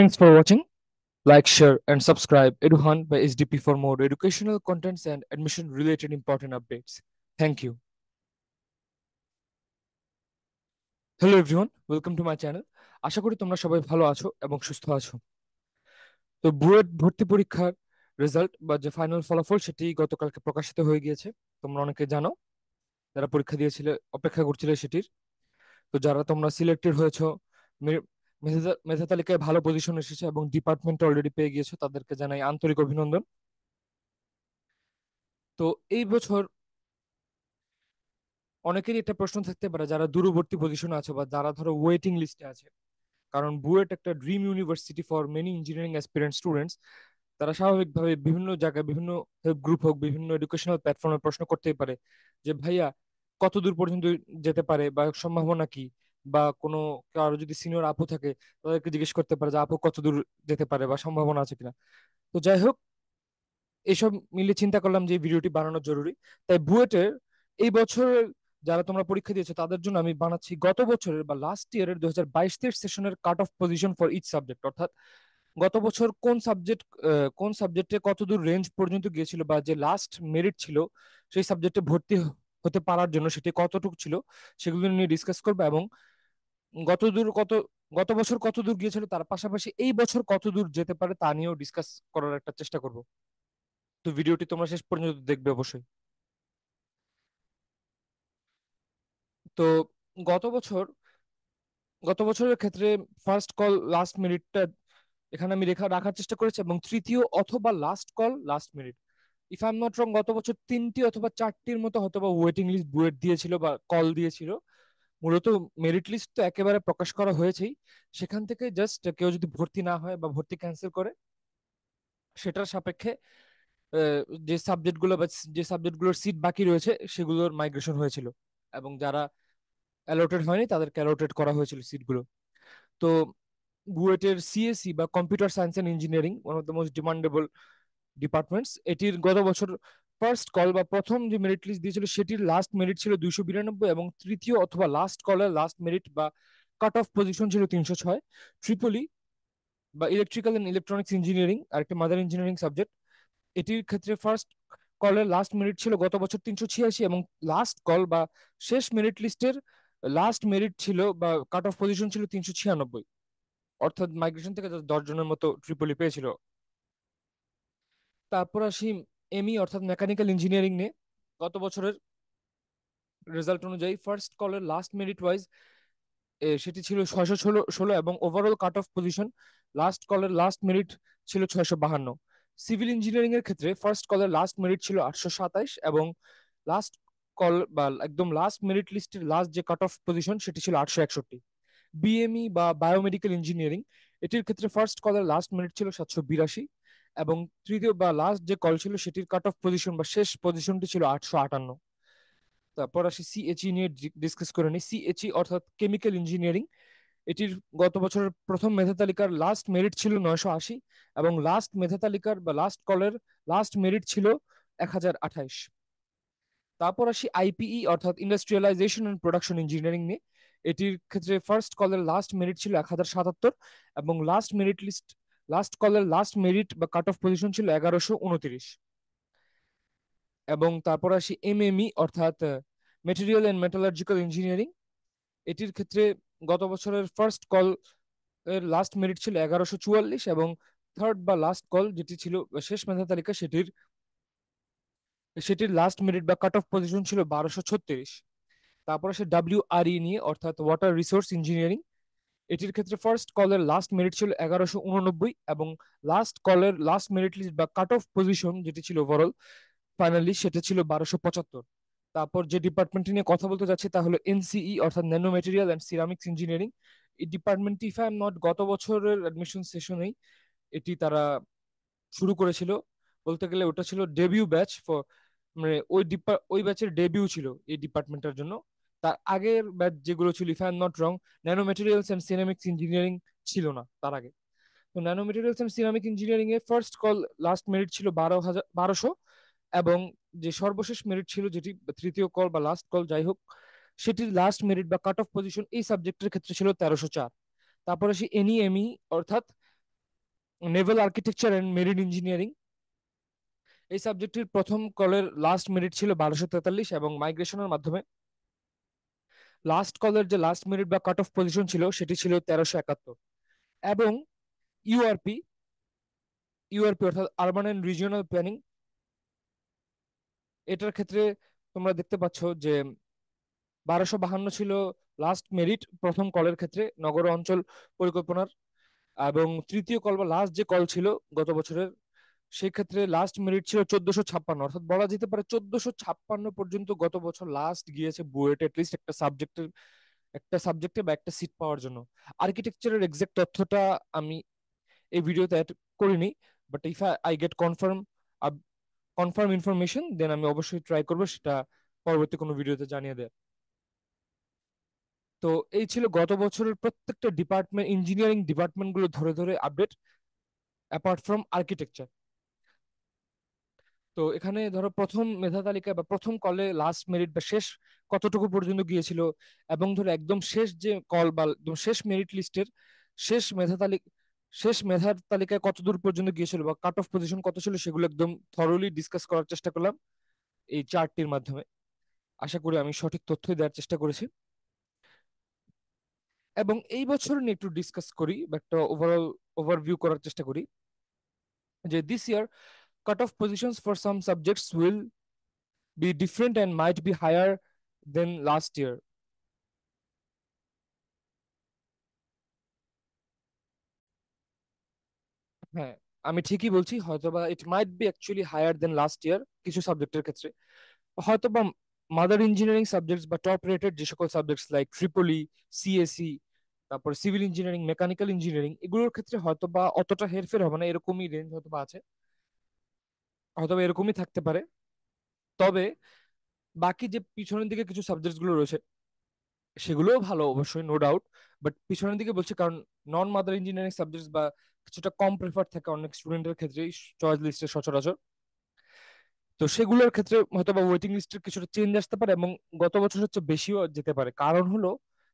Thanks for watching. Like, share, and subscribe EduHunt by SDP for more educational contents and admission related important updates. Thank you. Hello everyone welcome to my channel আশা করি তোমরা সবাই ভালো আছো এবং সুস্থ আছো তো বুয়েট ভর্তি পরীক্ষার রেজাল্ট বা যে ফাইনাল ফলাফল সেটি গতকালকে প্রকাশিত হয়ে গিয়েছে তোমরা অনেকে জানো যারা পরীক্ষা দিয়েছিলে অপেক্ষা করছিলে সেটির তো যারা তোমরা সিলেক্টেড হয়েছো মেধা তালিকায় ভালো পজিশন এসেছে এবং ডিপার্টমেন্ট অলরেডি পেয়ে গিয়েছে। তাদেরকে জানাই আন্তরিক অভিনন্দন। তো এই বছর অনেকেরই একটা প্রশ্ন থাকতে পারে, যারা দূরবর্তী পজিশনে আছে বা যারা ধরো ওয়েটিং লিস্টে আছে। কারণ বুয়েট একটা dream university for many engineering aspirant students তারা স্বাভাবিকভাবে বিভিন্ন জায়গায় বিভিন্ন হেল্প গ্রুপ হোক, বিভিন্ন এডুকেশনাল প্ল্যাটফর্মে প্রশ্ন করতেই পারে যে, ভাইয়া কত দূর পর্যন্ত যেতে পারে বা সম্ভাবনা কি? বা কোনো কারও যদি সিনিয়র আপু থাকে, তাদেরকে জিজ্ঞেস করতে পারে যে, আপু কত দূর যেতে পারে বা সম্ভাবনা আছে কিনা? তো যাই হোক, এসব মিলে চিন্তা করলাম যে ভিডিওটি বানানো জরুরি। তাই বুয়েটের এই বছরের যারা তোমরা পরীক্ষা দিয়েছ, তাদের জন্য আমি বানাচ্ছি গত বছরের বা লাস্ট ইয়ারের দু হাজার বাইশ তেইশ সেশনের cut off position for each subject অর্থাৎ গত বছর কোন সাবজেক্ট কোন সাবজেক্টে কতদূর রেঞ্জ পর্যন্ত গিয়েছিল বা যে লাস্ট মেরিট ছিল, সেই সাবজেক্টে ভর্তি হতে পারার জন্য সেটি কতটুকু ছিল, সেগুলো নিয়ে ডিসকাস করব এবং গত দূর কত, গত বছর কত দূর গিয়েছিল, তার পাশাপাশি এই বছর কত দূর যেতে পারে তা নিয়েও ডিসকাস করার একটা চেষ্টা করব। তো ভিডিওটি তোমরা শেষ পর্যন্ত দেখবে অবশ্যই। তো গত বছর, গত বছরের ক্ষেত্রে ফার্স্ট কল লাস্ট মিনিটটা এখানে আমি রেখা, রাখার চেষ্টা করেছি এবং তৃতীয় অথবা last call last minute if I am not wrong গত বছর তিনটি অথবা চারটির মতো হয়তো বা ওয়েটিং লিস্ট বুয়েট দিয়েছিল বা কল দিয়েছিল। মূলত মেরিট লিস্ট তো একেবারে প্রকাশ করা হয়েছেই। সেখান থেকে জাস্ট কেউ যদি ভর্তি না হয় বা ভর্তি ক্যান্সেল করে, সেটার সাপেক্ষে যে সাবজেক্টগুলো বা যে সাবজেক্টগুলোর সিট বাকি রয়েছে, সেগুলোর মাইগ্রেশন হয়েছিল। এবং যারা অ্যালোটেড হয়নি, তাদেরকে অ্যালোটেড করা হয়েছিল সিটগুলো তো বুয়েটের সিএসসি বা computer science and engineering one of the most demandable departments এটির গত বছর ফার্স্ট কল বা প্রথম যে মেরিট লিস্ট দিয়েছিল, সেটির লাস্ট মেরিট ছিল দুইশো বিরানব্বই এবং তৃতীয় অথবা লাস্ট কলের লাস্ট মেরিট বা কাট অফ পজিশন ছিল তিনশো ছয়। ট্রিপলি বা ইলেকট্রিক্যাল অ্যান্ড ইলেকট্রনিক্স ইঞ্জিনিয়ারিং আর একটা মাদার ইঞ্জিনিয়ারিং সাবজেক্ট এটির ক্ষেত্রে ফার্স্ট কলের লাস্ট মেরিট ছিল গত বছর তিনশো ছিয়াশি এবং লাস্ট কল বা শেষ মেরিট লিস্টের লাস্ট মেরিট ছিল বা কাট অফ পজিশন ছিল তিনশো ছিয়ানব্বই। অর্থাৎ মাইগ্রেশন থেকে দশ জনের মতো ট্রিপলি পেয়েছিল। তারপর আসি এমই অর্থাৎ মেকানিক্যাল ইঞ্জিনিয়ারিং নিয়ে গত বছরের রেজাল্ট অনুযায়ী ফার্স্ট কলের লাস্ট মেরিট ওয়াইজ সেটি ছিল ছয়শো ষোলো ষোলো এবং overall cut off position last কলের লাস্ট মেরিট ছিল ছয়শো বাহান্ন। সিভিল ইঞ্জিনিয়ারিং এর ক্ষেত্রে ফার্স্ট কলের লাস্ট মেরিট ছিল আটশো সাতাইশ এবং লাস্ট কল বা একদম লাস্ট মেরিট লিস্টের লাস্ট যে কাট অফ পজিশন সেটি ছিল আটশো একষট্টি। বিএমই বা বায়োমেডিক্যাল ইঞ্জিনিয়ারিং এটির ক্ষেত্রে ফার্স্ট কলের লাস্ট মেরিট ছিল সাতশো বিরাশি। এবং তৃতীয় বা লাস্ট যে কল ছিল সেটির কাট অফ পজিশন বা শেষ পজিশনটি ছিল আটশো আটান্ন। তারপর আসি সিএচই নিয়ে ডিসকাস করে নিই। সিএচই অর্থাৎ কেমিক্যাল ইঞ্জিনিয়ারিং এটির গত বছরের প্রথম মেধা তালিকার লাস্ট মেরিট ছিল নয়শো আশি এবং লাস্ট মেধা তালিকার বা লাস্ট কলের লাস্ট মেরিট ছিল এক হাজার আঠাইশ। তারপর আসি আইপিই অর্থাৎ ইন্ডাস্ট্রিয়ালাইজেশন অ্যান্ড প্রোডাকশন ইঞ্জিনিয়ারিং নিয়ে। এটির ক্ষেত্রে ফার্স্ট কলের লাস্ট মেরিট ছিল এক হাজার সাতাত্তর এবং লাস্ট মেরিট লিস্ট লাস্ট কলের লাস্ট মেরিট বা কাট অফ পজিশন ছিল এগারোশো উনত্রিশ। এবং তারপর আসি এমএমই অর্থাৎ মেটেরিয়াল অ্যান্ড মেটালার্জিক্যাল ইঞ্জিনিয়ারিং এটির ক্ষেত্রে গত বছরের ফার্স্ট কল এর লাস্ট মেরিট ছিল এগারোশো চুয়াল্লিশ এবং থার্ড বা লাস্ট কল যেটি ছিল শেষ মেধা তালিকা সেটির সেটির লাস্ট মেরিট বা কাট অফ পজিশন ছিল বারোশো ছত্রিশ। তারপর আসে ডাব্লিউ আর ই নিয়ে, অর্থাৎ ওয়াটার রিসোর্স ইঞ্জিনিয়ারিং এটির ক্ষেত্রে ফার্স্ট কলের লাস্ট মেরিট ছিল এগারোশো উননব্বই এবং লাস্ট কলের লাস্ট মেরিট লিস্ট বা কাট অফ পজিশন যেটি ছিল ওভারঅল ফাইনালি সেটা ছিল বারোশো পঁচাত্তর। তারপর যে ডিপার্টমেন্টটি নিয়ে কথা বলতে যাচ্ছি তা হলো এনসিই অর্থাৎ nano material and ceramics engineering এই ডিপার্টমেন্টটি ইফ আই নট গত বছরের অ্যাডমিশন সেশনেই এটি তারা শুরু করেছিল। বলতে গেলে ওটা ছিল ডেবিউ ব্যাচ ফর মানে ওই ডিপার ওই ব্যাচের ডেবিউ ছিল এই ডিপার্টমেন্টের জন্য। তার আগের ব্যাচ যেগুলো ছিল if I not wrong nano materials and ceramics engineering ছিল না তার আগে। তো nano materials and ceramic engineering A first call last merit ছিল বারো হাজার, বারোশো এবং যে সর্বশেষ মেরিট ছিল যেটি তৃতীয় কল বা লাস্ট কল যাই হোক, সেটির লাস্ট মেরিট বা কাট অফ পজিশন এই সাবজেক্টের ক্ষেত্রে ছিল তেরোশো চার। তারপরে সে এনইএমই অর্থাৎ naval architecture and marine engineering এই সাবজেক্টটির প্রথম কলের লাস্ট মেরিট ছিল বারোশো তেতাল্লিশ এবং মাইগ্রেশনের মাধ্যমে লাস্ট কলের যে লাস্ট মেরিট বা কাট অফ পজিশন ছিল, সেটি ছিল তেরোশো একাত্তর। এবং ইউআরপি ইউআরপি অর্থাৎ আরবান অ্যান্ড রিজিওনাল প্ল্যানিং এটার ক্ষেত্রে তোমরা দেখতে পাচ্ছ যে বারোশো বাহান্ন ছিল লাস্ট মেরিট প্রথম কলের ক্ষেত্রে নগর অঞ্চল পরিকল্পনার। এবং তৃতীয় কল বা লাস্ট যে কল ছিল গত বছরের সেই ক্ষেত্রে লাস্ট মেরিট ছিল চোদ্দশো ছাপ্পান্ন, অর্থাৎ বলা যেতে পারে চোদ্দশো ছাপ্পান্ন পর্যন্ত গত বছর লাস্ট গিয়েছে বুয়েট এটলিস্ট একটা সাবজেক্টের একটা সাবজেক্টে বা একটা সিট পাওয়ার জন্য। আর্কিটেকচারের এক্সাক্ট তথ্যটা আমি এই ভিডিওতে অ্যাড করিনি but if I get confirm confirm information then আমি অবশ্যই ট্রাই করব সেটা পরবর্তী কোনো ভিডিওতে জানিয়ে দেয় তো এই ছিল গত বছরের প্রত্যেকটা ডিপার্টমেন্ট ইঞ্জিনিয়ারিং ডিপার্টমেন্টগুলো ধরে ধরে আপডেট অ্যাপার্ট ফ্রম আর্কিটেকচার তো এখানে ধরো প্রথম মেধা তালিকা বা প্রথম কলে লাস্ট মেরিট বা শেষ কতটুকু পর্যন্ত গিয়েছিল? এবং ধরো একদম শেষ যে কল বা একদম শেষ মেরিট লিস্টের শেষ মেধা তালিকা শেষ মেধার তালিকায় কত দূর পর্যন্ত গিয়েছিল বা কাট অফ পজিশন কত ছিল সেগুলো একদম থরলি ডিসকাস করার চেষ্টা করলাম এই চার্টটির মাধ্যমে। আশা করি আমি সঠিক তথ্যই দেওয়ার চেষ্টা করেছি। এবং এই বছর নিয়ে একটু ডিসকাস করি বা একটা ওভারঅল ওভারভিউ করার চেষ্টা করি। যে this year off positions for some subjects will be different and might be higher than last year হ্যাঁ আমি ঠিকই বলছি, হয়তোবা it might be actually higher than last year কিছু সাবজেক্টের ক্ষেত্রে। হয়তোবা মাদার ইঞ্জিনিয়ারিং সাবজেক্টস বা টপ রেটেড যে সকল subjects like triple E CSE তারপর সিভিল ইঞ্জিনিয়ারিং মেকানিক্যাল ইঞ্জিনিয়ারিং এগুলোর ক্ষেত্রে হয়তো বা অতটা হেরফের হবে না, এরকমই রেঞ্জ হয়তো বা আছে। হয়তো এরকমই থাকতে পারে। তবে বাকি যে পিছনের দিকে কিছু সাবজেক্টসগুলো রয়েছে, সেগুলোও ভালো অবশ্যই নো ডাউট বাট পিছনের দিকে বলছি কারণ নন মাদার ইঞ্জিনিয়ারিং সাবজেক্টস বা কিছুটা কম প্রেফার থাকে অনেক স্টুডেন্টের ক্ষেত্রে চয়েস লিস্টে সচরাচর। তো সেগুলোর ক্ষেত্রে হয়তো বা ওয়েটিং লিস্টের কিছুটা চেঞ্জ আসতে পারে এবং গত বছর হচ্ছে বেশিও যেতে পারে। কারণ হলো,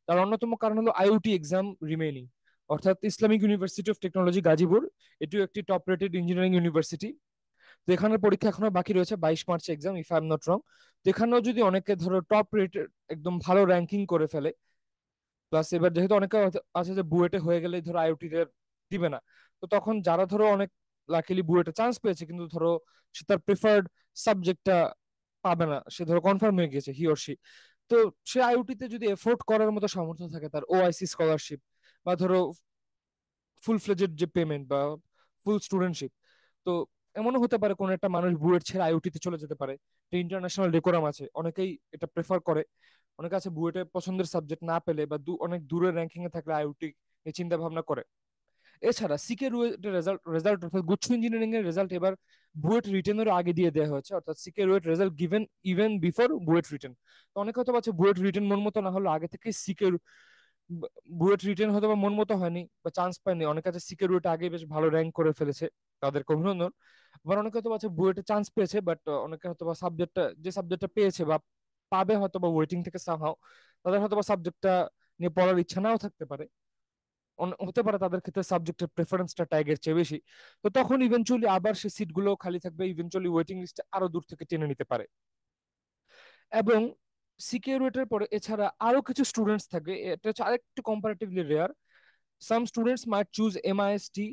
তার অন্যতম কারণ হলো আইওটি এক্সাম রিমেইনিং অর্থাৎ Islamic university of technology Gazipur, এটিও একটি টপ রেটেড ইঞ্জিনিয়ারিং ইউনিভার্সিটি তো এখানের পরীক্ষা এখনও বাকি রয়েছে, বাইশ March exam if I am not wrong তো এখানেও যদি অনেকে ধরো টপ রেটেড একদম ভালো র্যাঙ্কিং করে ফেলে প্লাস এবার যেহেতু অনেকে আছে যে বুয়েটে হয়ে গেলে ধরো আইওটি দিবে না, তো তখন যারা ধরো অনেক লাকিলি বুয়েটে চান্স পেয়েছে, কিন্তু ধরো সে তার প্রেফার্ড সাবজেক্টটা পাবে না, সে ধরো কনফার্ম হয়ে গেছে হি অর সি তো সে আইওটিতে যদি এফোর্ড করার মতো সামর্থ্য থাকে, তার ওআইসি স্কলারশিপ বা ধরো ফুল ফ্লেজেড যে পেমেন্ট বা ফুল স্টুডেন্টশিপ তো এমনও হতে পারে কোন একটা মানুষ বুয়েট ছেড়ে আইওটিতে চলে যেতে পারে। ইন্টারন্যাশনাল ডেকোরাম আছে, অনেকেই এটা প্রেফার করে। অনেকে আছে বুয়েটে পছন্দের সাবজেক্ট না পেলে বা অনেক দূরের র্যাঙ্কিং এ থাকলে আইওটি নিয়ে চিন্তা ভাবনা করে। এছাড়া সিকে রুয়েটের রেজাল্ট রেজাল্ট অর্থাৎ গুচ্ছ ইঞ্জিনিয়ারিং এর রেজাল্ট এবার বুয়েট রিটেনের আগে দিয়ে দেওয়া হয়েছে। অর্থাৎ CKRUET result given even before BUET written তো অনেকে হয়তো আছে বুয়েট রিটেন মন মতো না হলো আগে থেকে সিকে বুয়েট রিটেন হয়তো বা মন মতো হয়নি বা চান্স পায়নি। অনেকে আছে সিকে রুয়েট আগে বেশ ভালো র্যাঙ্ক করে ফেলেছে তাদেরকে অভিনন্দন। আবার অনেকে হয়তো পাচ্ছে বুয়েটে চান্স পেয়েছে বাট অনেকে হয়তো বা সাবজেক্টটা যে সাবজেক্টটা পেয়েছে বা পাবে হয়তো বা ওয়েটিং থেকে সামহাও তাদের হয়তো বা সাবজেক্টটা নিয়ে পড়ার ইচ্ছা নাও থাকতে পারে। হতে পারে তাদের ক্ষেত্রে সাবজেক্টের প্রেফারেন্সটা টাইগের চেয়ে বেশি। তো তখন ইভেনচুয়ালি আবার সে সিটগুলো খালি থাকবে ইভেনচুয়ালি ওয়েটিং লিস্টে আরও দূর থেকে টেনে নিতে পারে। এবং সিকিউরিটির পরে এছাড়া আরও কিছু স্টুডেন্টস থাকবে এটা হচ্ছে আরেকটু comparatively rare some students might choose MIST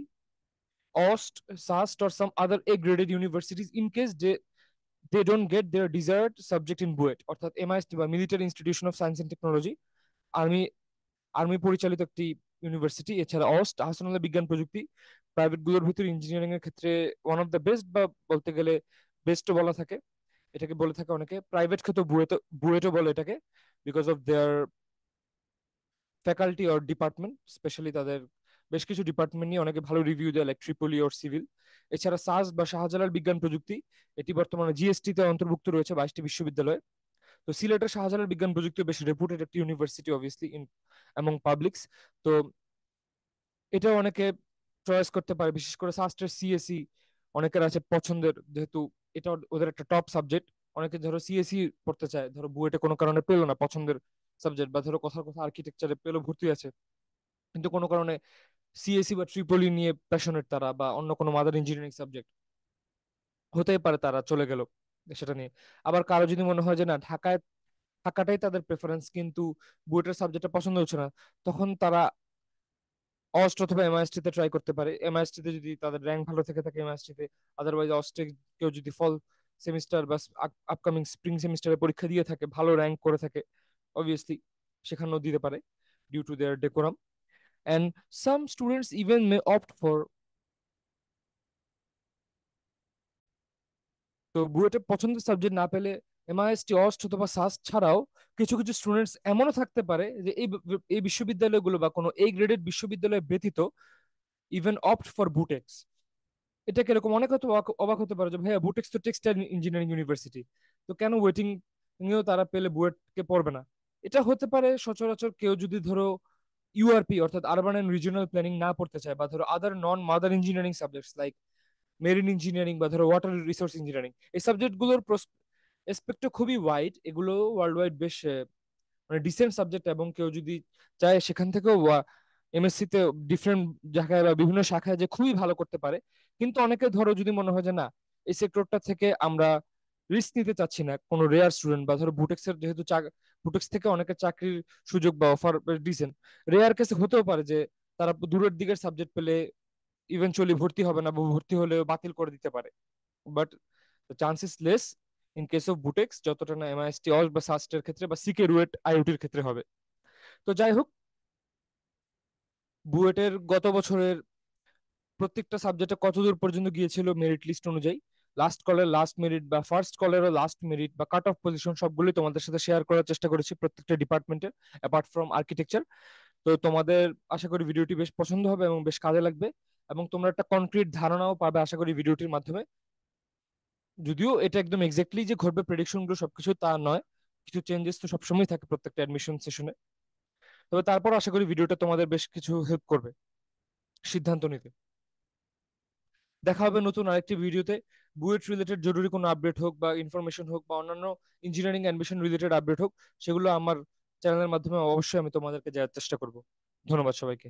OST, SAST, or some other A-graded universities in case they they don't get their desired subject in BUET অর্থাৎ এমআইএসটি বা military institution of science and technology army army পরিচালিত একটি university এছাড়া অস্ট আহসানুল্লাহ বিজ্ঞান প্রযুক্তি প্রাইভেটগুলোর ভিতরে engineering এর ক্ষেত্রে ওয়ান অফ দ্য বেস্ট বা বলতে গেলে বেস্ট বলা থাকে। এটাকে বলে থাকে অনেকে প্রাইভেট ক্ষেত্রে বুয়েটো বুয়েটও বলে এটাকে because of their faculty or department specially তাদের বেশ কিছু ডিপার্টমেন্ট নিয়ে অনেকে ভালো রিভিউ দেয় লাইক ট্রিপলি অর সিভিল এছাড়া সাস বা শাহজালাল বিজ্ঞান প্রযুক্তি, এটি বর্তমানে জিএসটিতে অন্তর্ভুক্ত রয়েছে বাইশটি বিশ্ববিদ্যালয়। তো সিলেটের শাহজালাল বিজ্ঞান প্রযুক্তি বেশ রেপুটেড একটি ইউনিভার্সিটি অবভিয়াসলি ইন এবং পাবলিক্স তো এটা অনেকে চয়েস করতে পারে, বিশেষ করে সাস্টের সিএসি অনেকের আছে পছন্দের, যেহেতু এটা ওদের একটা টপ সাবজেক্ট অনেকে ধরো সিএসি পড়তে চায়, ধরো বুয়েটে কোনো কারণে পেল না, পছন্দের সাবজেক্ট বা ধরো কথার কথা আর্কিটেকচারে পেল, ভর্তি আছে। কিন্তু কোনো কারণে সিএসসি বা ট্রিপলি নিয়ে প্যাশনেট তারা বা অন্য কোনো মাদার ইঞ্জিনিয়ারিং সাবজেক্ট হতেই পারে তারা চলে গেল সেটা নিয়ে। আবার কারও যদি মনে হয় যে না, ঢাকায় থাকাটাই তাদের প্রেফারেন্স কিন্তু বুয়েটের সাবজেক্টটা পছন্দ হচ্ছে না, তখন তারা অস্ট অথবা এমআইএসটি তে ট্রাই করতে পারে। এমআইএসটি তে যদি তাদের র্যাঙ্ক ভালো থেকে থাকে এমআইএসটি তে আদারওয়াইজ অস্টে কেউ যদি ফল সেমিস্টার বা আপকামিং স্প্রিং সেমিস্টারে পরীক্ষা দিয়ে থাকে, ভালো র্যাঙ্ক করে থাকে অবভিয়াসলি সেখানেও দিতে পারে due to their decorum and some students even may opt for তো বুয়েটে পছন্দের সাবজেক্ট না পেলে এমআইএসটি অস্ট অথবা সাস ছাড়াও কিছু কিছু স্টুডেন্টস এমনও থাকতে পারে যে এই বিশ্ববিদ্যালয়গুলো বা কোনো এই গ্রেডেড বিশ্ববিদ্যালয় ব্যতীত ইভেন অপ্ট ফর বুটেক্স এটা কীরকম? অনেক হয়তো অবাক হতে পারে যে, ভাইয়া বুটেক্স তো টেক্সটাইল ইঞ্জিনিয়ারিং ইউনিভার্সিটি তো কেন ওয়েটিং নিয়েও তারা পেলে বুয়েটকে পড়বে না? এটা হতে পারে সচরাচর কেউ যদি ধরো ইউআরপি অর্থাৎ আরবান অ্যান্ড রিজিওনাল প্ল্যানিং না পড়তে চায় বা ধরো other non mother engineering subjects like marine engineering বা ধরো ওয়াটার রিসোর্স ইঞ্জিনিয়ারিং এই সাবজেক্টগুলোর এসপেক্টও খুবই ওয়াইড এগুলো ওয়ার্ল্ড ওয়াইড বেশ মানে ডিসেন্ট সাবজেক্ট এবং কেউ যদি চায় সেখান থেকেও এমএসসি তে ডিফারেন্ট জায়গায় বা বিভিন্ন শাখায় যে খুবই ভালো করতে পারে। কিন্তু অনেকে ধরো যদি মনে হয় যে না, এই সেক্টরটা থেকে আমরা রিস্ক নিতে চাচ্ছি না, কোনো রেয়ার স্টুডেন্ট বা ধরো বুটেক্স এর যেহেতু বুটেক্স থেকে অনেকের চাকরির সুযোগ বা অফার ডিসেন্ট রেয়ার কেসে হতেও পারে যে তারা দূরের দিকের সাবজেক্ট পেলে ইভেনচুয়ালি ভর্তি হবে না বা ভর্তি হলে বাতিল করে দিতে পারে। But chances less in case of BUTEX যতটা না এমআইএসটি অস বা সাস্টের ক্ষেত্রে বা সিকে রুয়েট আইওটির ক্ষেত্রে হবে। তো যাই হোক বুয়েটের গত বছরের প্রত্যেকটা সাবজেক্টে কতদূর পর্যন্ত গিয়েছিল মেরিট লিস্ট অনুযায়ী? লাস্ট কলের লাস্ট মেরিট বা ফার্স্ট কলেরও লাস্ট মেরিট বা কাট অফ পজিশন সবগুলোই তোমাদের সাথে শেয়ার করার চেষ্টা করেছি প্রত্যেকটা ডিপার্টমেন্টের অ্যাপার্ট ফ্রম আর্কিটেকচার তো তোমাদের আশা করি ভিডিওটি বেশ পছন্দ হবে এবং বেশ কাজে লাগবে এবং তোমরা একটা কনক্রিট ধারণাও পাবে আশা করি ভিডিওটির মাধ্যমে। যদিও এটা একদম এক্স্যাক্টলি যে ঘটবে প্রেডিকশনগুলো সবকিছু তা নয়। কিছু চেঞ্জেস তো সবসময় থাকে প্রত্যেকটা অ্যাডমিশন সেশনে তবে তারপর আশা করি ভিডিওটা তোমাদের বেশ কিছু হেল্প করবে। সিদ্ধান্ত নিতে। দেখা হবে নতুন আরেকটি ভিডিওতে বুয়েট রিলেটেড জরুরি কোনো আপডেট হোক বা ইনফরমেশন হোক বা অন্যান্য ইঞ্জিনিয়ারিং অ্যাডমিশন রিলেটেড আপডেট হোক, সেগুলো আমার চ্যানেলের মাধ্যমে অবশ্যই আমি তোমাদেরকে দেওয়ার চেষ্টা করব। ধন্যবাদ সবাইকে।